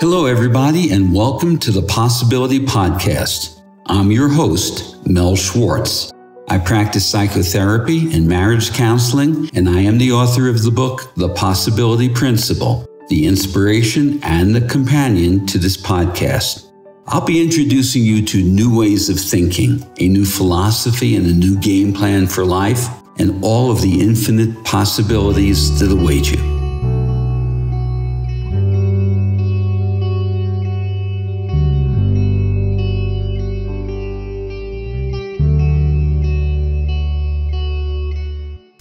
Hello, everybody, and welcome to the Possibility Podcast. I'm your host, Mel Schwartz. I practice psychotherapy and marriage counseling, and I am the author of the book, The Possibility Principle, the inspiration and the companion to this podcast. I'll be introducing you to new ways of thinking, a new philosophy, and a new game plan for life, and all of the infinite possibilities that await you.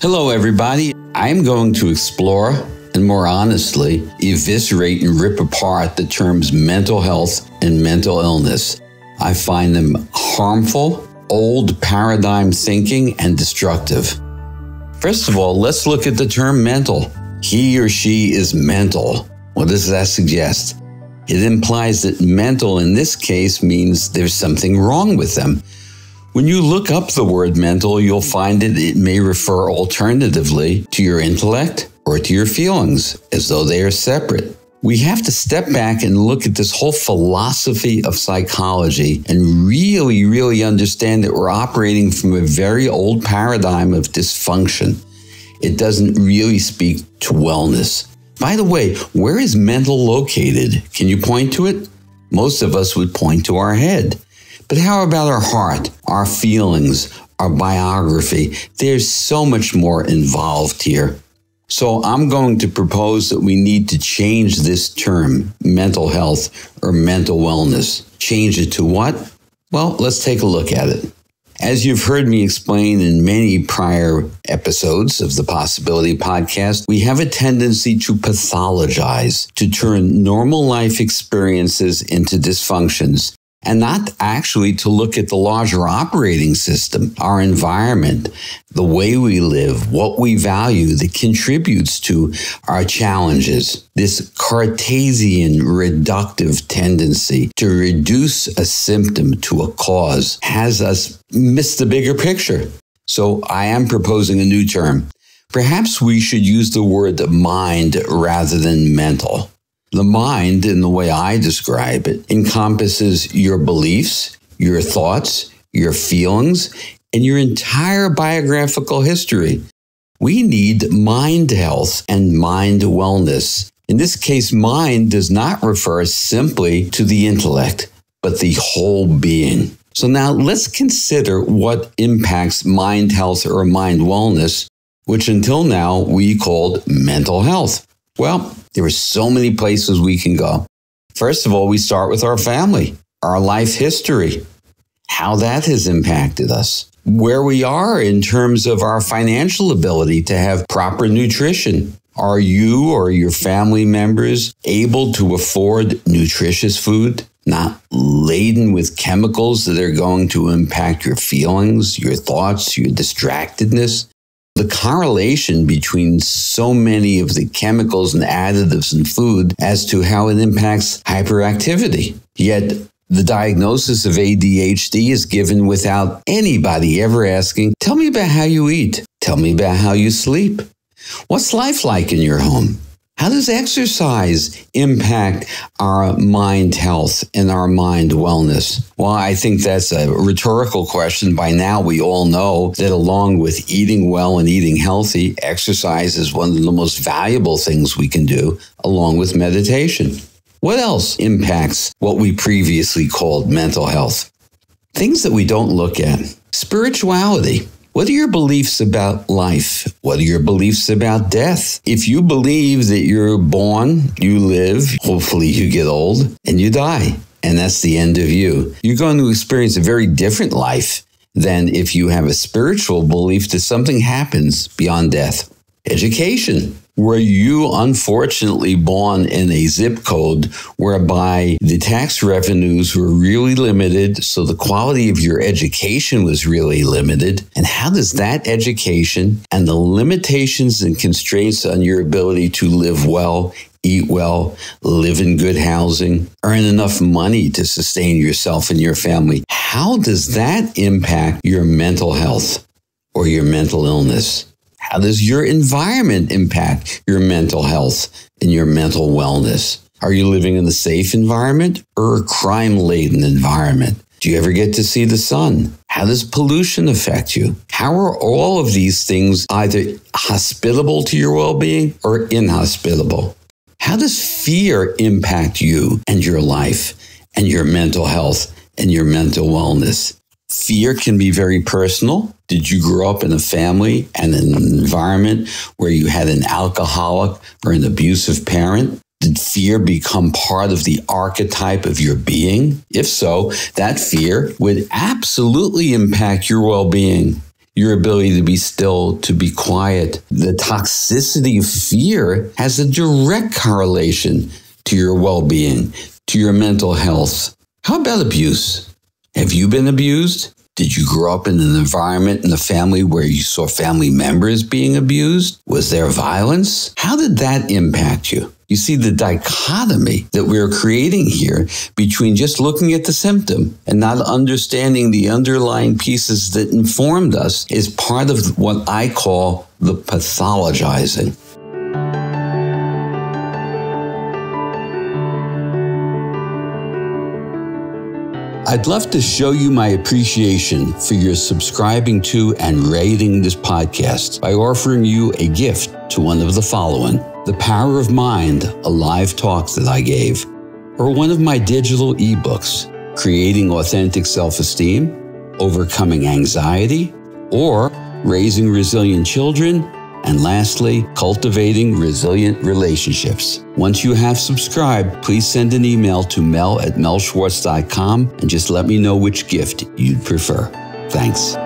Hello, everybody. I'm going to explore and more honestly, eviscerate and rip apart the terms mental health and mental illness. I find them harmful, old paradigm thinking, and destructive. First of all, let's look at the term mental. He or she is mental. What does that suggest? It implies that mental in this case means there's something wrong with them. When you look up the word mental, you'll find that it may refer alternatively to your intellect or to your feelings as though they are separate. We have to step back and look at this whole philosophy of psychology and really, really understand that we're operating from a very old paradigm of dysfunction. It doesn't really speak to wellness. By the way, where is mental located? Can you point to it? Most of us would point to our head. But how about our heart, our feelings, our biography? There's so much more involved here. So I'm going to propose that we need to change this term, mental health or mental wellness. Change it to what? Well, let's take a look at it. As you've heard me explain in many prior episodes of the Possibility Podcast, we have a tendency to pathologize, to turn normal life experiences into dysfunctions and not actually to look at the larger operating system, our environment, the way we live, what we value that contributes to our challenges. This Cartesian reductive tendency to reduce a symptom to a cause has us miss the bigger picture. So I am proposing a new term. Perhaps we should use the word mind rather than mental. The mind, in the way I describe it, encompasses your beliefs, your thoughts, your feelings, and your entire biographical history. We need mind health and mind wellness. In this case, mind does not refer simply to the intellect, but the whole being. So now let's consider what impacts mind health or mind wellness, which until now we called mental health. Well, there are so many places we can go. First of all, we start with our family, our life history, how that has impacted us, where we are in terms of our financial ability to have proper nutrition. Are you or your family members able to afford nutritious food, not laden with chemicals that are going to impact your feelings, your thoughts, your distractedness? The correlation between so many of the chemicals and additives in food as to how it impacts hyperactivity. Yet the diagnosis of ADHD is given without anybody ever asking, Tell me about how you eat. Tell me about how you sleep. What's life like in your home? How does exercise impact our mind health and our mind wellness? Well, I think that's a rhetorical question. By now, we all know that along with eating well and eating healthy, exercise is one of the most valuable things we can do, along with meditation. What else impacts what we previously called mental health? Things that we don't look at. Spirituality. What are your beliefs about life? What are your beliefs about death? If you believe that you're born, you live, hopefully you get old, and you die, and that's the end of you, you're going to experience a very different life than if you have a spiritual belief that something happens beyond death. Education. Were you unfortunately born in a zip code whereby the tax revenues were really limited, so the quality of your education was really limited? And how does that education and the limitations and constraints on your ability to live well, eat well, live in good housing, earn enough money to sustain yourself and your family, how does that impact your mental health or your mental illness? How does your environment impact your mental health and your mental wellness? Are you living in a safe environment or a crime laden environment? Do you ever get to see the sun? How does pollution affect you? How are all of these things either hospitable to your well being or inhospitable? How does fear impact you and your life and your mental health and your mental wellness? Fear can be very personal. Did you grow up in a family and an environment where you had an alcoholic or an abusive parent? Did fear become part of the archetype of your being? If so, that fear would absolutely impact your well being, your ability to be still, to be quiet. The toxicity of fear has a direct correlation to your well being, to your mental health. How about abuse? Have you been abused? Did you grow up in an environment in the family where you saw family members being abused? Was there violence? How did that impact you? You see the dichotomy that we're creating here between just looking at the symptom and not understanding the underlying pieces that informed us is part of what I call the pathologizing. I'd love to show you my appreciation for your subscribing to and rating this podcast by offering you a gift to one of the following. The Power of Mind, a live talk that I gave, or one of my digital ebooks, Creating Authentic Self Esteem, Overcoming Anxiety, or Raising Resilient Children and lastly, cultivating resilient relationships. Once you have subscribed, please send an email to mel at melschwartz.com and just let me know which gift you'd prefer. Thanks.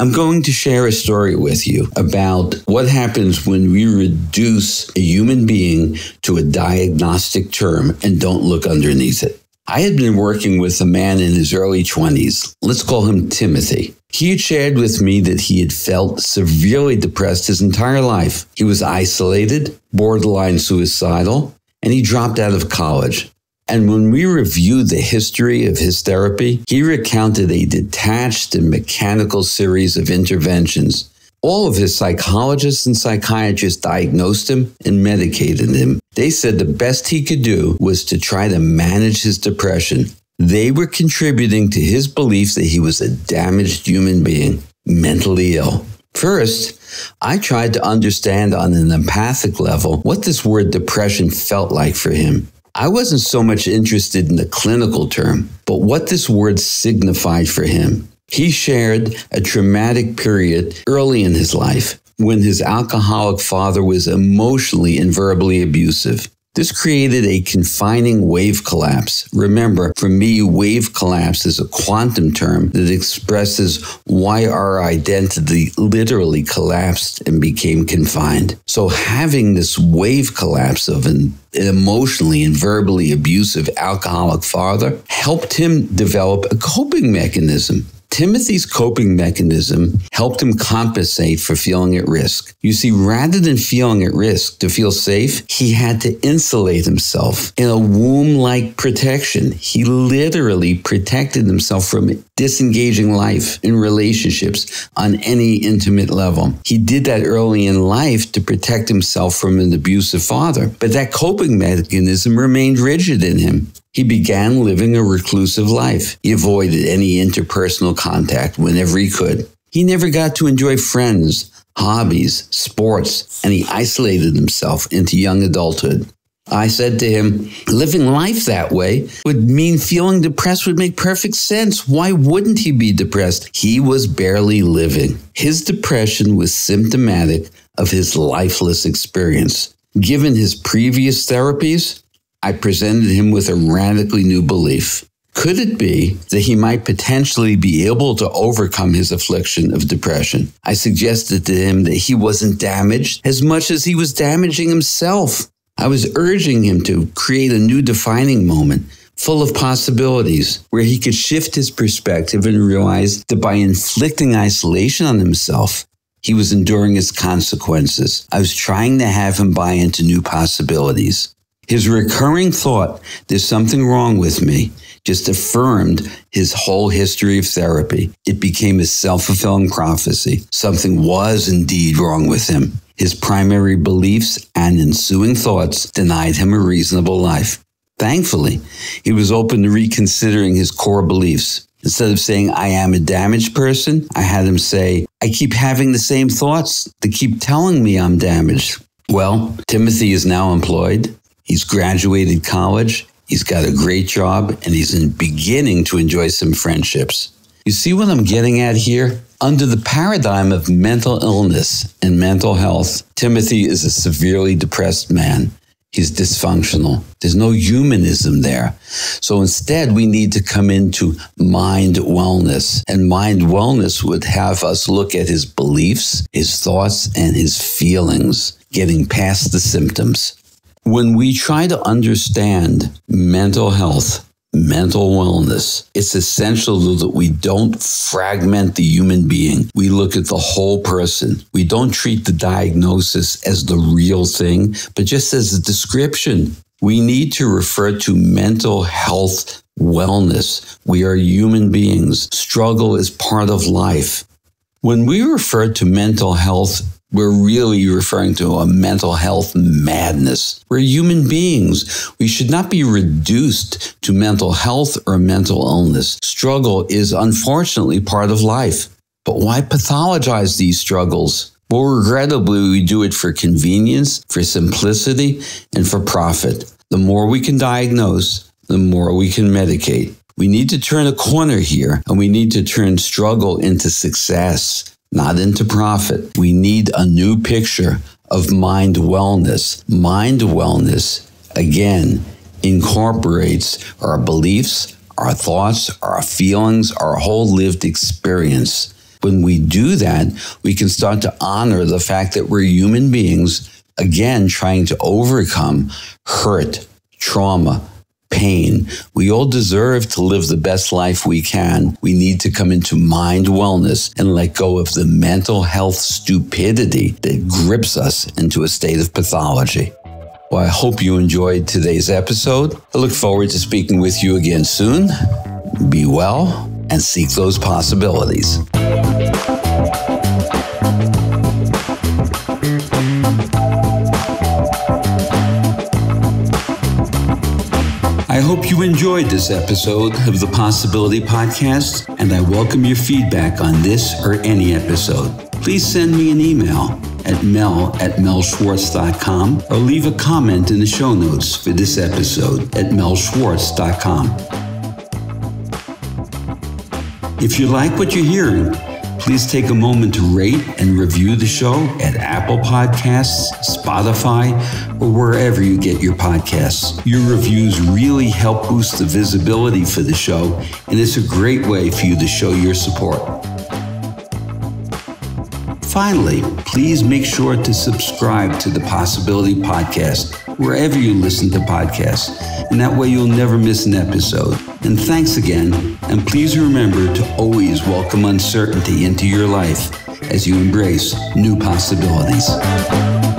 I'm going to share a story with you about what happens when we reduce a human being to a diagnostic term and don't look underneath it. I had been working with a man in his early 20s. Let's call him Timothy. He had shared with me that he had felt severely depressed his entire life. He was isolated, borderline suicidal, and he dropped out of college. And when we reviewed the history of his therapy, he recounted a detached and mechanical series of interventions all of his psychologists and psychiatrists diagnosed him and medicated him. They said the best he could do was to try to manage his depression. They were contributing to his belief that he was a damaged human being, mentally ill. First, I tried to understand on an empathic level what this word depression felt like for him. I wasn't so much interested in the clinical term, but what this word signified for him. He shared a traumatic period early in his life when his alcoholic father was emotionally and verbally abusive. This created a confining wave collapse. Remember, for me, wave collapse is a quantum term that expresses why our identity literally collapsed and became confined. So, having this wave collapse of an, emotionally and verbally abusive alcoholic father helped him develop a coping mechanism. Timothy's coping mechanism helped him compensate for feeling at risk. You see, rather than feeling at risk to feel safe, he had to insulate himself in a womb like protection. He literally protected himself from disengaging life in relationships on any intimate level. He did that early in life to protect himself from an abusive father, but that coping mechanism remained rigid in him. He began living a reclusive life. He avoided any interpersonal contact whenever he could. He never got to enjoy friends, hobbies, sports, and he isolated himself into young adulthood. I said to him, living life that way would mean feeling depressed would make perfect sense. Why wouldn't he be depressed? He was barely living. His depression was symptomatic of his lifeless experience. Given his previous therapies, I presented him with a radically new belief. Could it be that he might potentially be able to overcome his affliction of depression? I suggested to him that he wasn't damaged as much as he was damaging himself. I was urging him to create a new defining moment full of possibilities where he could shift his perspective and realize that by inflicting isolation on himself, he was enduring its consequences. I was trying to have him buy into new possibilities. His recurring thought, there's something wrong with me, just affirmed his whole history of therapy. It became a self fulfilling prophecy. Something was indeed wrong with him. His primary beliefs and ensuing thoughts denied him a reasonable life. Thankfully, he was open to reconsidering his core beliefs. Instead of saying, I am a damaged person, I had him say, I keep having the same thoughts that keep telling me I'm damaged. Well, Timothy is now employed. He's graduated college. He's got a great job and he's beginning to enjoy some friendships. You see what I'm getting at here? Under the paradigm of mental illness and mental health, Timothy is a severely depressed man. He's dysfunctional. There's no humanism there. So instead, we need to come into mind wellness. And mind wellness would have us look at his beliefs, his thoughts, and his feelings, getting past the symptoms. When we try to understand mental health, mental wellness. It's essential that we don't fragment the human being. We look at the whole person. We don't treat the diagnosis as the real thing, but just as a description. We need to refer to mental health wellness. We are human beings. Struggle is part of life. When we refer to mental health we're really referring to a mental health madness. We're human beings. We should not be reduced to mental health or mental illness. Struggle is unfortunately part of life. But why pathologize these struggles? Well, regrettably, we do it for convenience, for simplicity, and for profit. The more we can diagnose, the more we can medicate. We need to turn a corner here, and we need to turn struggle into success not into profit. We need a new picture of mind wellness. Mind wellness, again, incorporates our beliefs, our thoughts, our feelings, our whole lived experience. When we do that, we can start to honor the fact that we're human beings, again, trying to overcome hurt, trauma, pain. We all deserve to live the best life we can. We need to come into mind wellness and let go of the mental health stupidity that grips us into a state of pathology. Well, I hope you enjoyed today's episode. I look forward to speaking with you again soon. Be well and seek those possibilities. I hope you enjoyed this episode of the Possibility Podcast, and I welcome your feedback on this or any episode. Please send me an email at mel at melschwartz.com or leave a comment in the show notes for this episode at melschwartz.com. If you like what you're hearing, Please take a moment to rate and review the show at Apple Podcasts, Spotify, or wherever you get your podcasts. Your reviews really help boost the visibility for the show, and it's a great way for you to show your support. Finally, please make sure to subscribe to the Possibility Podcast wherever you listen to podcasts, and that way you'll never miss an episode. And thanks again. And please remember to always welcome uncertainty into your life as you embrace new possibilities.